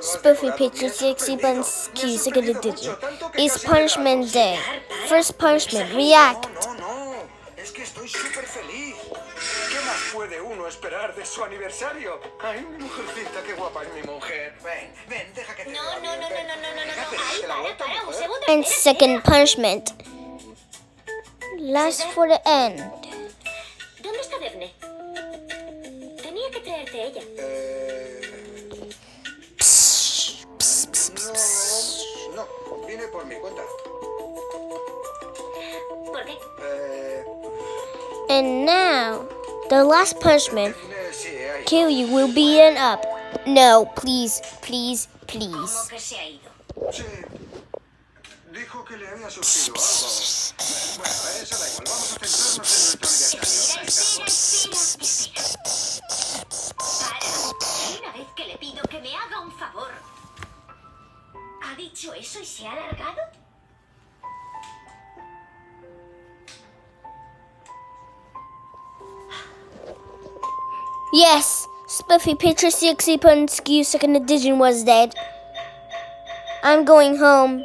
Spiffy Picture 60 Buns Q Second Edition. It's Punishment Day. First punishment, react. No, no, es que estoy súper feliz. ¿Qué más puede uno esperar de su aniversario? Ay, mi mujercita, qué guapa es mi mujer. Ven, ven, deja que te No, no, no, no, no, no, no, no, no. Ay, para, para, un segundo. And second punishment. Last for the end. ¿Dónde está Devne? Tenía que traerte ella. Eh, vine por mi cuenta. ¿Por qué? Eh, And now, the last punishment. Kill you will be an up. No, please, please, Como please. que se ha ido. Sí. Dijo que le había surgido algo. Bueno, eso da igual. Vamos a centrarnos en nuestro aniversario. Espera, espera, espera. Para. Hay una vez que le pido que me haga un favor. ¿Ha dicho eso y se ha alargado? Yes, Spiffy Picture 60 Pun Skew Second Edition was dead. I'm going home.